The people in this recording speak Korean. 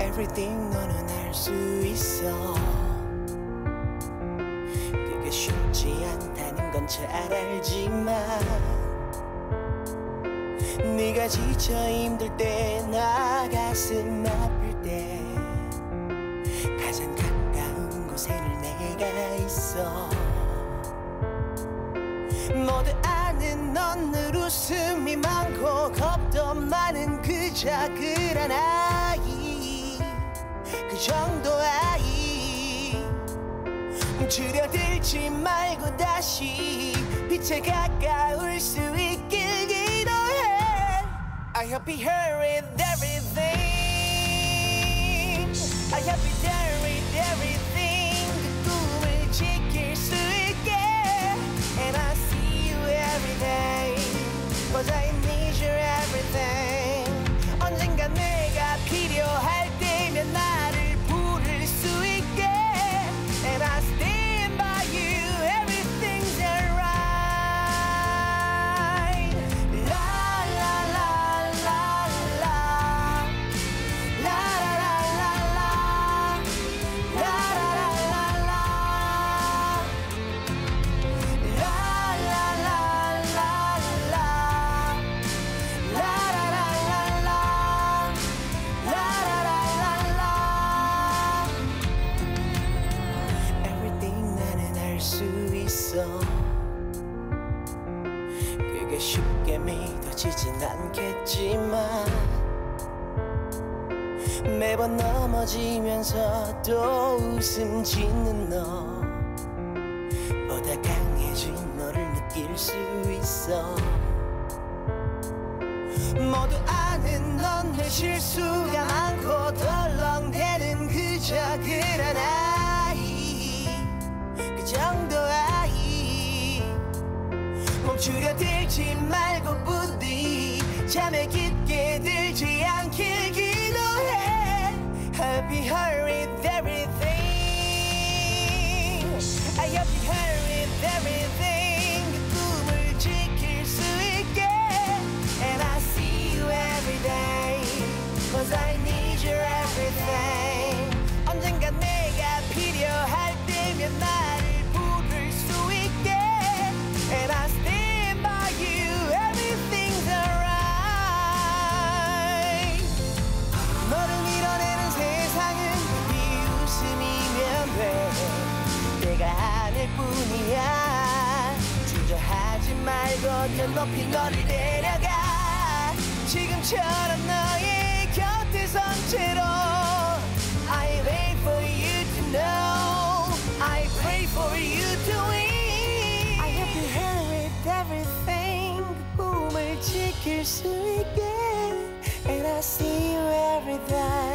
everything 너는 알수 있어. 그게 쉽지 않다는 건 잘 알지만 네가 지쳐 힘들 때 나 가슴 아플 때 가장 가까운 곳에는 내가 있어. 모두 아는 넌 늘 웃음이 많고 겁도 많은 그 작은 그 정도 아이 줄여들지 말고 다시 빛에 가까울 수 있길 기도해 I hope you heard it everything I hope you 수 있어. 그게 쉽게 믿어지진 않겠지만 매번 넘어지면서 또 웃음 짓는 너 보다 강해진 너를 느낄 수 있어. 모두 아는 넌 내 실수가 많고 덜렁대는 그 작은 아이 멈추려 들지 말고 부디 잠에 깊게 들지 않길 기도해 Hope you heard it everything I hope you heard it everything 높이 너를 데려가 지금처럼 너의 곁에 I wait for you to know I pray for you to win I have to with everything 꿈을 지킬 수 있게 And I see you every day